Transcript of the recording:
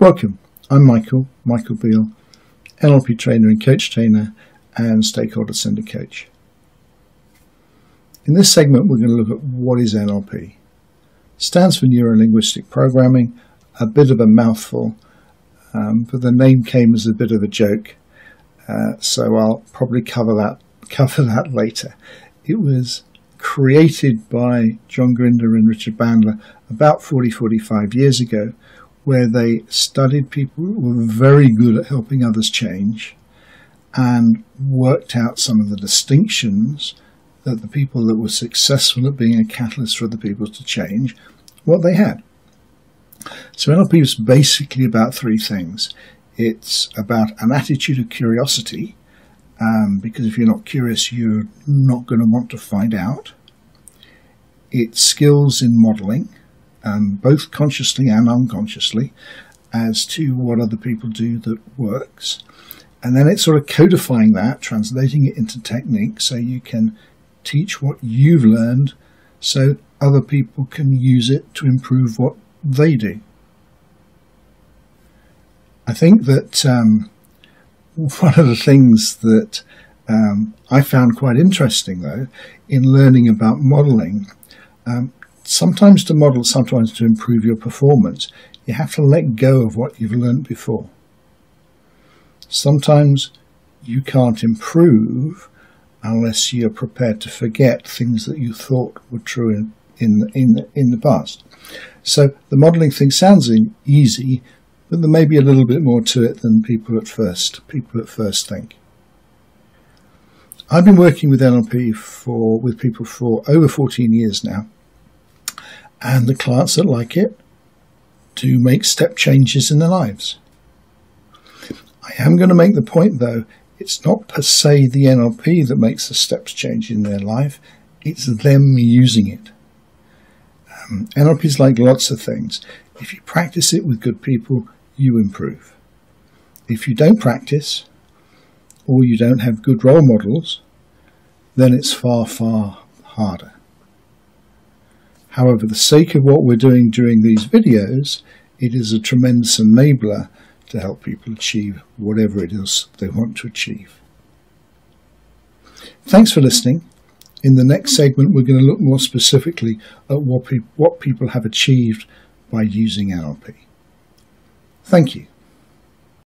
Welcome, I'm Michael, Michael Beale, NLP trainer and coach trainer and stakeholder centered coach. In this segment, we're going to look at what is NLP. It stands for Neuro Linguistic Programming, a bit of a mouthful, um, but the name came as a bit of a joke, uh, so I'll probably cover that cover that later. It was created by John Grinder and Richard Bandler about 40, 45 years ago, where they studied people who were very good at helping others change and worked out some of the distinctions that the people that were successful at being a catalyst for other people to change, what they had. So NLP is basically about three things. It's about an attitude of curiosity, um, because if you're not curious, you're not going to want to find out. It's skills in modeling, um, both consciously and unconsciously, as to what other people do that works. And then it's sort of codifying that, translating it into technique so you can teach what you've learned so other people can use it to improve what they do. I think that um, one of the things that um, I found quite interesting, though, in learning about modeling, um, sometimes to model, sometimes to improve your performance, you have to let go of what you've learned before. Sometimes you can't improve unless you're prepared to forget things that you thought were true in, in, in, in the past. So the modeling thing sounds easy, but there may be a little bit more to it than people at first people at first think. I've been working with NLP for with people for over 14 years now, and the clients that like it do make step changes in their lives. I am going to make the point though, it's not per se the NLP that makes the steps change in their life, it's them using it. Um, NLP is like lots of things. If you practice it with good people, you improve. If you don't practice, or you don't have good role models, then it's far, far harder. However, the sake of what we're doing during these videos, it is a tremendous enabler to help people achieve whatever it is they want to achieve. Thanks for listening. In the next segment, we're going to look more specifically at what, pe what people have achieved by using NLP. Thank you.